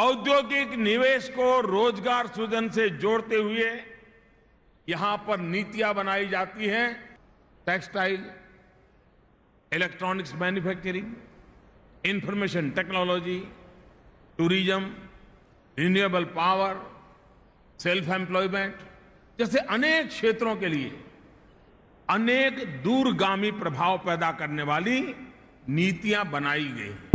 औद्योगिक निवेश को रोज़गार सृजन से जोड़ते हुए यहाँ पर नीतियाँ बनाई जाती हैं। Textile, electronics manufacturing, information technology, tourism, renewable power self employment जैसे अनेक क्षेत्रों के लिए अनेक दूरगामी प्रभाव पैदा करने वाली नीतियाँ बनाई गई हैं।